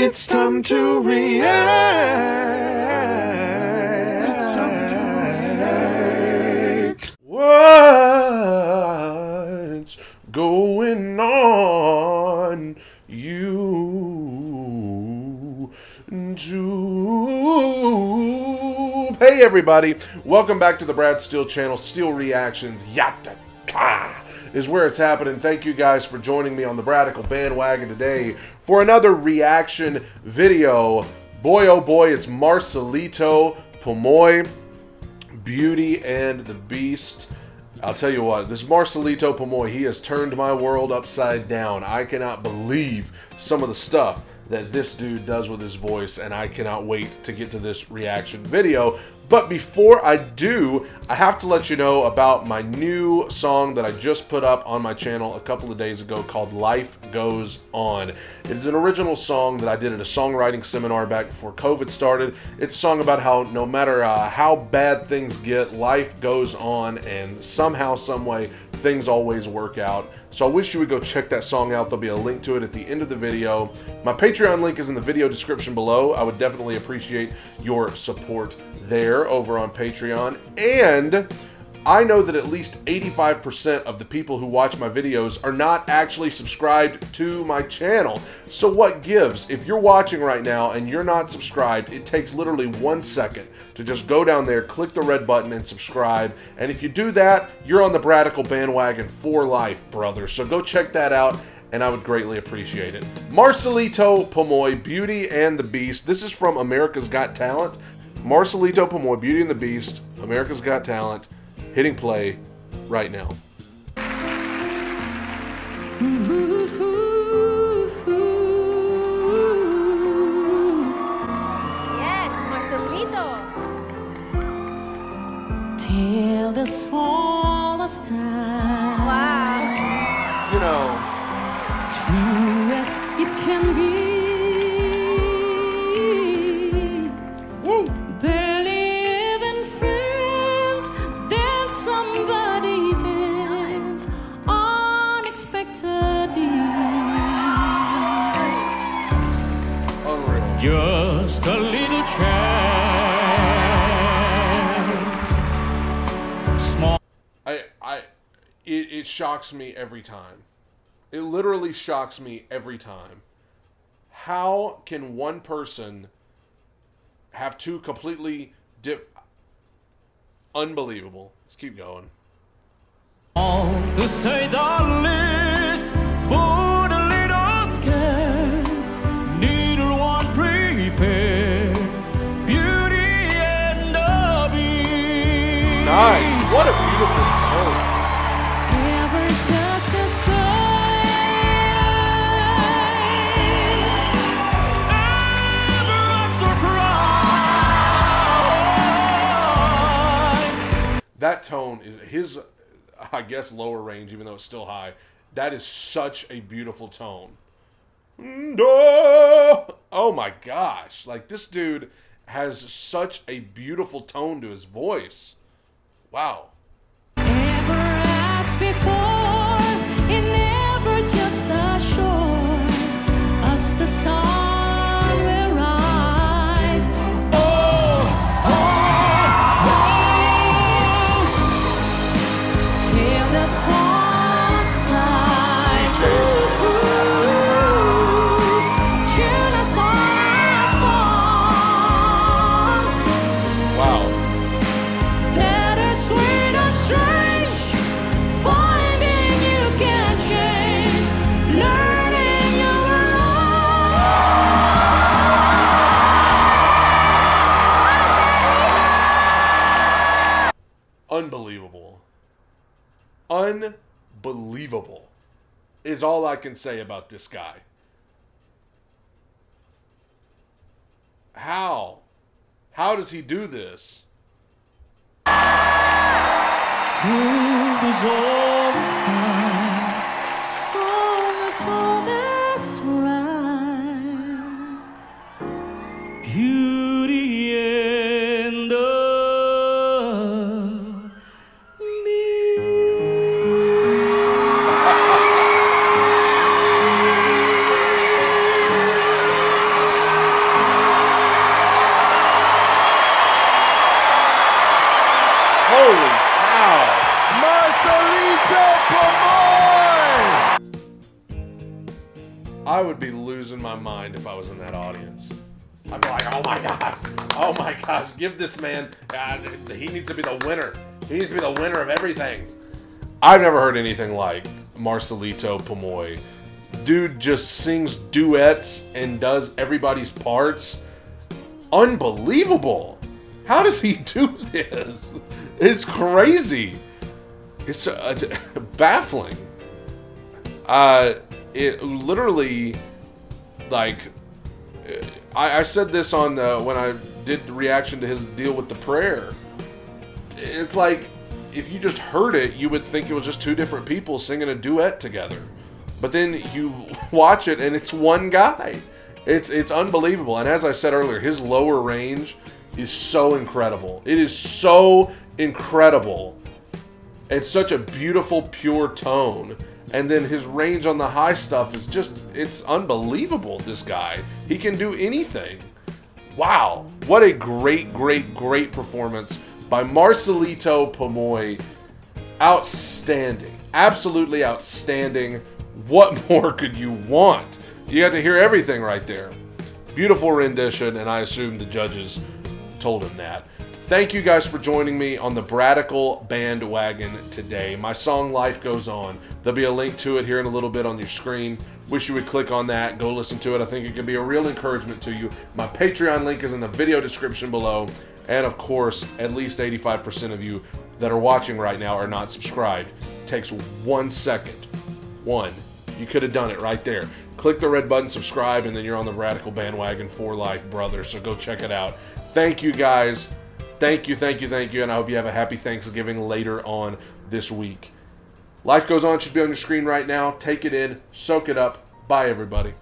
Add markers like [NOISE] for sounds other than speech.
It's time to react. It's time to react. What's going on? You do. Hey everybody, welcome back to the Brad Steele channel. Steele Reactions. Yatta is where it's happening. Thank you guys for joining me on the Bradical bandwagon today for another reaction video. Boy, oh boy, it's Marcelito Pomoy, Beauty and the Beast. I'll tell you what, this Marcelito Pomoy, he has turned my world upside down. I cannot believe some of the stuff that this dude does with his voice, and I cannot wait to get to this reaction video. But before I do, I have to let you know about my new song that I just put up on my channel a couple of days ago called Life Goes On. It is an original song that I did at a songwriting seminar back before COVID started. It's a song about how no matter uh, how bad things get, life goes on and somehow, someway, things always work out. So I wish you would go check that song out. There'll be a link to it at the end of the video. My Patreon link is in the video description below. I would definitely appreciate your support there over on Patreon. And I know that at least 85% of the people who watch my videos are not actually subscribed to my channel. So what gives? If you're watching right now and you're not subscribed, it takes literally one second to just go down there, click the red button and subscribe. And if you do that, you're on the Bradical bandwagon for life, brother. So go check that out and I would greatly appreciate it. Marcelito Pomoy, Beauty and the Beast. This is from America's Got Talent. Marcelito Pomoy, Beauty and the Beast, America's Got Talent hitting play right now. Yes, Marcelito. Till the smallest time. Wow. You know, True as it can be. Just a little chance. Small. I, I, it, it shocks me every time. It literally shocks me every time. How can one person have two completely dip? Unbelievable. Let's keep going. To say the least, tone is his, I guess, lower range, even though it's still high. That is such a beautiful tone. Oh my gosh. Like, this dude has such a beautiful tone to his voice. Wow. Unbelievable is all I can say about this guy. How? How does he do this? I would be losing my mind if I was in that audience. I'd be like, oh my god, oh my gosh, give this man, God, he needs to be the winner. He needs to be the winner of everything. I've never heard anything like Marcelito Pomoy. Dude just sings duets and does everybody's parts. Unbelievable. How does he do this? It's crazy. It's uh, [LAUGHS] baffling. Uh, it literally, like, I, I said this on uh, when I did the reaction to his deal with the prayer. It's like if you just heard it, you would think it was just two different people singing a duet together. But then you [LAUGHS] watch it and it's one guy. It's it's unbelievable. And as I said earlier, his lower range is so incredible. It is so incredible. It's such a beautiful, pure tone. And then his range on the high stuff is just, it's unbelievable, this guy. He can do anything. Wow. What a great, great, great performance by Marcelito Pomoy. Outstanding. Absolutely outstanding. What [LAUGHS] more could you want? You got to hear everything right there. Beautiful rendition, and I assume the judges told him that. Thank you guys for joining me on the Bradical bandwagon today. My song Life Goes On. There'll be a link to it here in a little bit on your screen. Wish you would click on that, go listen to it. I think it can be a real encouragement to you. My Patreon link is in the video description below. And of course, at least 85% of you that are watching right now are not subscribed. It takes one second. One. You could have done it right there. Click the red button, subscribe, and then you're on the Bradical Bandwagon for life, brother. So go check it out. Thank you guys. Thank you, thank you, thank you, and I hope you have a happy Thanksgiving later on this week. Life Goes On should be on your screen right now. Take it in, soak it up. Bye, everybody.